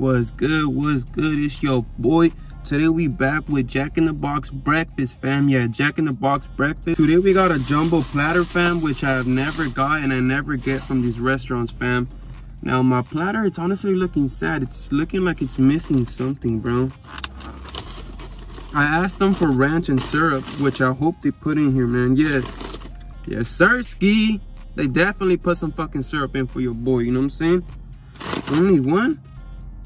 What's good? What's good? It's your boy. Today we back with Jack in the Box breakfast, fam. Yeah, Jack in the Box breakfast. Today we got a jumbo platter, fam, which I have never got and I never get from these restaurants, fam. Now my platter, it's honestly looking sad. It's looking like it's missing something, bro. I asked them for ranch and syrup, which I hope they put in here, man. Yes. Yes, sir, ski. They definitely put some fucking syrup in for your boy, you know what I'm saying? Only one?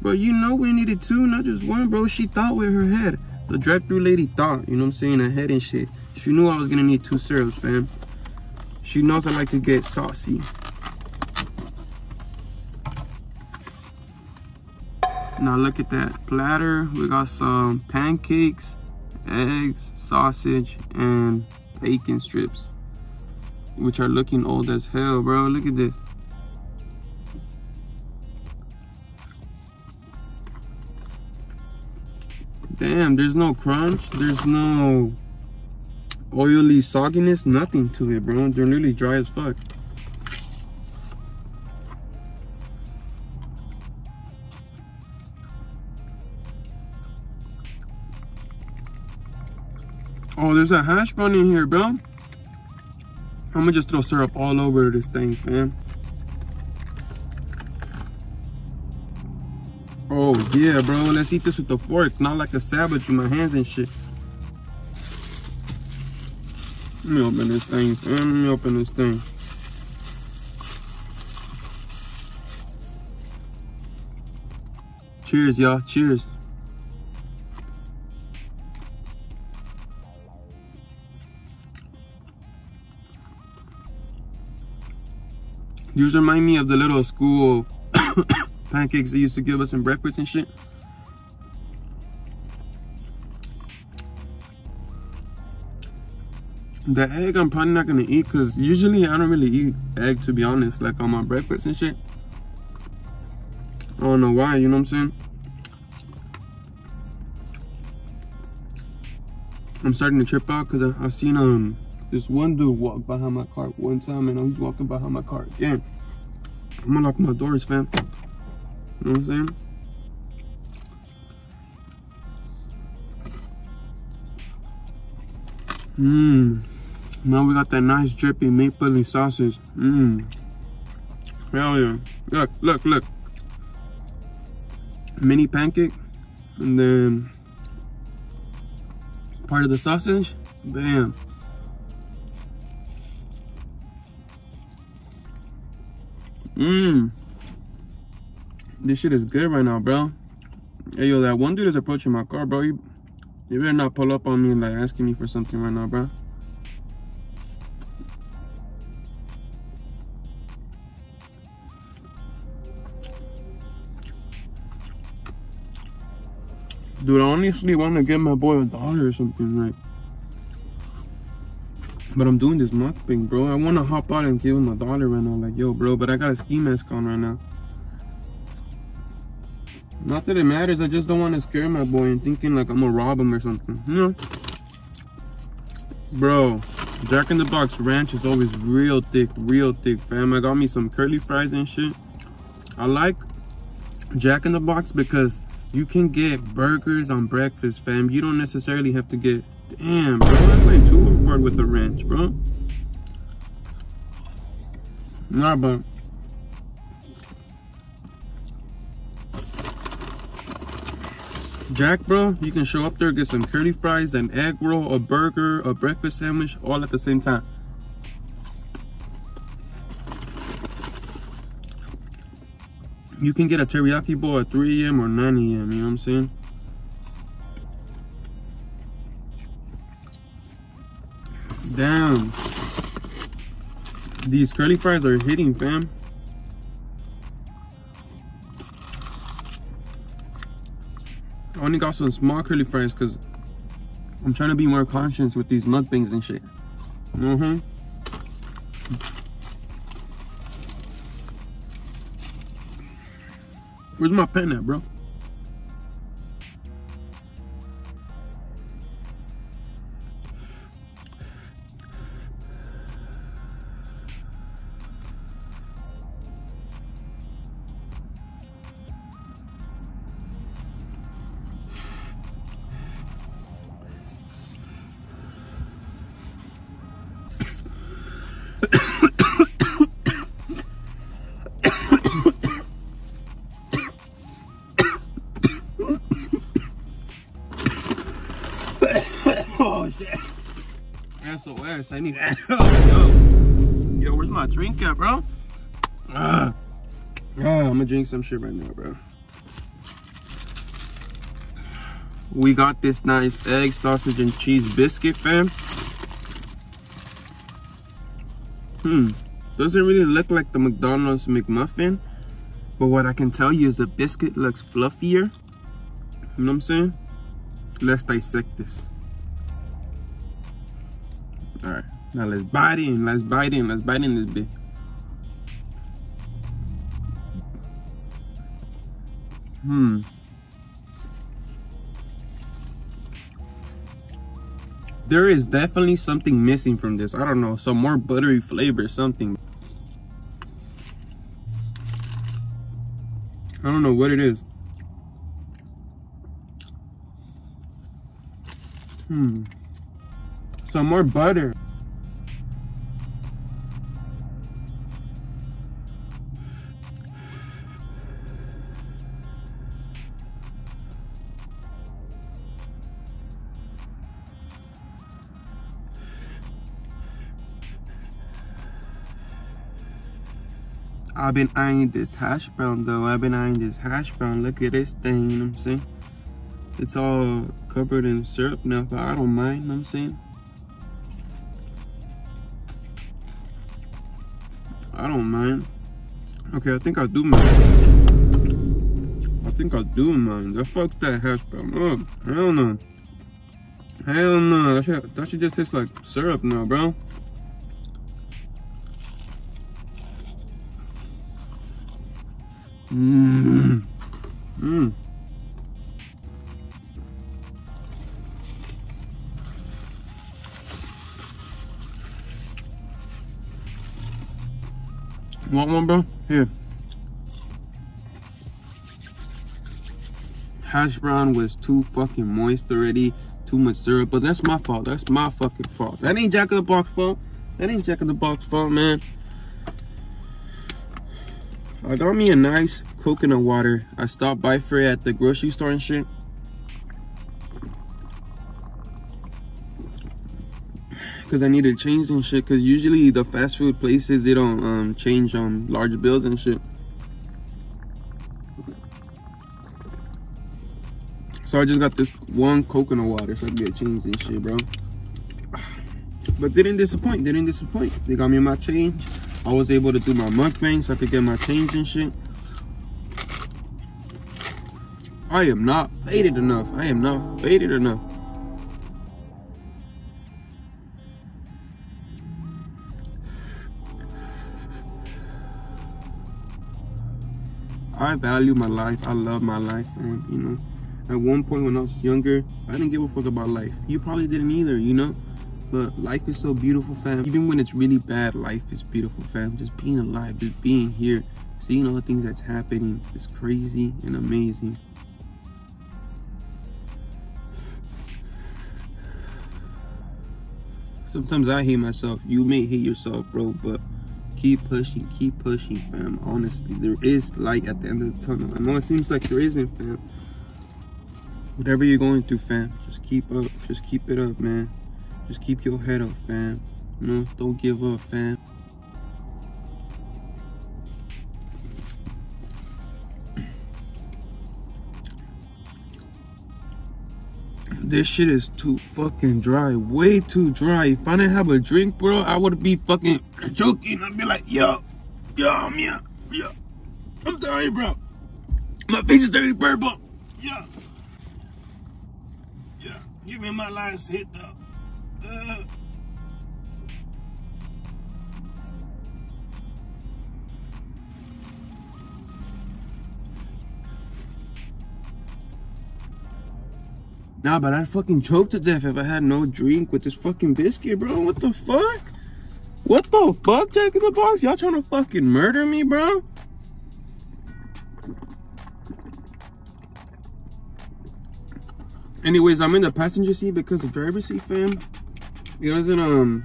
Bro, you know we needed two, not just one, bro. She thought with her head. The drive-through lady thought, you know what I'm saying, ahead and shit. She knew I was gonna need two syrups, fam. She knows I like to get saucy. Now look at that platter. We got some pancakes, eggs, sausage, and bacon strips. Which are looking old as hell, bro. Look at this. Damn, there's no crunch. There's no oily sogginess. Nothing to it, bro. They're literally dry as fuck. Oh, there's a hash brown in here, bro. I'm gonna just throw syrup all over this thing, fam. Oh, yeah, bro. Let's eat this with a fork, not like a savage with my hands and shit. Let me open this thing. Let me open this thing. Cheers, y'all. Cheers. These remind me of the little school pancakes they used to give us in breakfast and shit. The egg I'm probably not gonna eat because usually I don't really eat egg to be honest, like on my breakfast and shit. I don't know why, you know what I'm saying? I'm starting to trip out because I, I seen um this one dude walk behind my car one time and he's walking behind my car again. I'm gonna lock my doors, fam. You know what I'm saying? Mmm. Now we got that nice drippy maple sausage. Mmm. Hell yeah. Look, look, look. Mini pancake. And then part of the sausage. Bam. Mmm. This shit is good right now, bro. Hey, yo, that one dude is approaching my car, bro. You, you better not pull up on me and like asking me for something right now, bro. Dude, I honestly want to give my boy a dollar or something, like. But I'm doing this mukbang, bro. I want to hop out and give him a dollar right now. Like, yo, bro, but I got a ski mask on right now. Not that it matters. I just don't want to scare my boy and thinking like I'm to rob him or something. You know? Bro, Jack in the Box ranch is always real thick, real thick, fam. I got me some curly fries and shit. I like Jack in the Box because you can get burgers on breakfast, fam. You don't necessarily have to get Damn, bro, I went too hard with the wrench, bro. Nah, but Jack, bro, you can show up there, get some curly fries, an egg roll, a burger, a breakfast sandwich, all at the same time. You can get a teriyaki bowl at 3 a.m. or 9 a.m., you know what I'm saying? Damn. These curly fries are hitting, fam. I only got some small curly fries because I'm trying to be more conscious with these mukbangs and shit. Mm-hmm. Where's my pen at, bro? Oh shit. SOS, I need Yo, yo, where's my drink at, bro? Ah. Ah, I'm gonna drink some shit right now, bro. We got this nice egg, sausage, and cheese biscuit, fam. Hmm. Doesn't really look like the McDonald's McMuffin. But what I can tell you is the biscuit looks fluffier. You know what I'm saying? Let's dissect this. Alright. Now let's bite in. Let's bite in. Let's bite in this bit. Hmm. There is definitely something missing from this. I don't know, some more buttery flavor, something. I don't know what it is. Hmm. Some more butter. I've been eyeing this hash brown though. I've been eyeing this hash brown. Look at this thing, you know what I'm saying? It's all covered in syrup now, but I don't mind, you know what I'm saying? I don't mind. Okay, I think I do mind. I think I do mind. The fuck that hash brown up. Hell no. Hell no. That should, that should just taste like syrup now, bro. Mmm. Mmm. Want one, bro? Here. Hash brown was too fucking moist already. Too much syrup. But that's my fault. That's my fucking fault. That ain't Jack in the Box fault. That ain't Jack in the Box fault, man. I got me a nice coconut water. I stopped by for it at the grocery store and shit. Cause I needed change and shit. Cause usually the fast food places they don't um, change um large bills and shit. So I just got this one coconut water so I can get change and shit, bro. But they didn't disappoint. They Didn't disappoint. They got me my change. I was able to do my mukbang so I could get my change and shit. I am not faded enough. I am not faded enough. I value my life. I love my life, and you know, at one point when I was younger, I didn't give a fuck about life. You probably didn't either, you know. But life is so beautiful, fam. Even when it's really bad, life is beautiful, fam. Just being alive, just being here, seeing all the things that's happening is crazy and amazing. Sometimes I hate myself. You may hate yourself, bro, but keep pushing, keep pushing, fam. Honestly, there is light at the end of the tunnel. I know it seems like there isn't, fam. Whatever you're going through, fam, just keep up. Just keep it up, man. Just keep your head up, fam. Know, don't give up, fam. This shit is too fucking dry. Way too dry. If I didn't have a drink, bro, I would be fucking joking. I'd be like, yo, yo, I'm yeah, yo. I'm sorry, bro. My face is dirty purple. Yeah. Yeah. Give me my last hit, though. Nah, but I'd fucking choke to death if I had no drink with this fucking biscuit, bro. What the fuck? What the fuck, Jack in the Box? Y'all trying to fucking murder me, bro? Anyways, I'm in the passenger seat because the driver's seat, fam, it doesn't, um,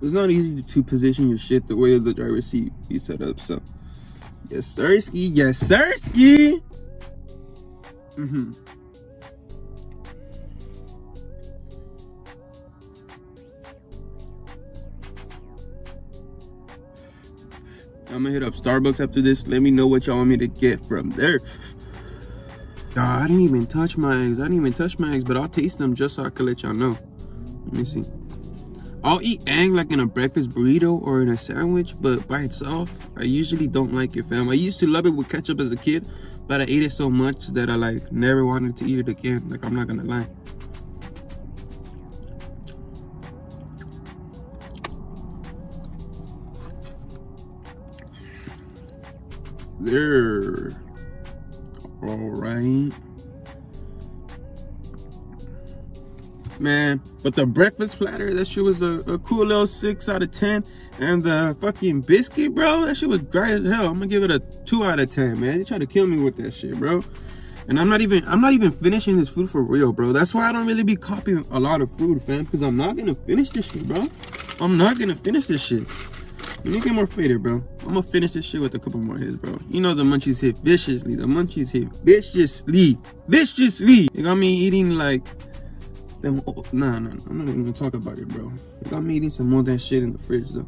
it's not easy to position your shit the way the driver's seat be set up. So, yes, sir, ski. Yes, sir, ski. Mm-hmm. I'm gonna hit up Starbucks after this. Let me know what y'all want me to get from there. God, I didn't even touch my eggs. I didn't even touch my eggs, but I'll taste them just so I can let y'all know. Let me see. I'll eat egg like in a breakfast burrito or in a sandwich, but by itself, I usually don't like it, fam. I used to love it with ketchup as a kid, but I ate it so much that I like never wanted to eat it again. Like I'm not gonna lie. There. All right. Man, but the breakfast platter, that shit was a, a cool little six out of 10. And the fucking biscuit, bro, that shit was dry as hell. I'm gonna give it a two out of 10, man. They try to kill me with that shit, bro. And I'm not even, I'm not even finishing this food for real, bro. That's why I don't really be copying a lot of food, fam. Because I'm not gonna finish this shit, bro. I'm not gonna finish this shit. Let me get more faded, bro. I'm gonna finish this shit with a couple more hits, bro. You know the munchies hit viciously. The munchies hit viciously. Viciously. You got me eating like them. Oh, nah, nah, nah, I'm not even gonna talk about it, bro. You got me eating some more that shit in the fridge, though.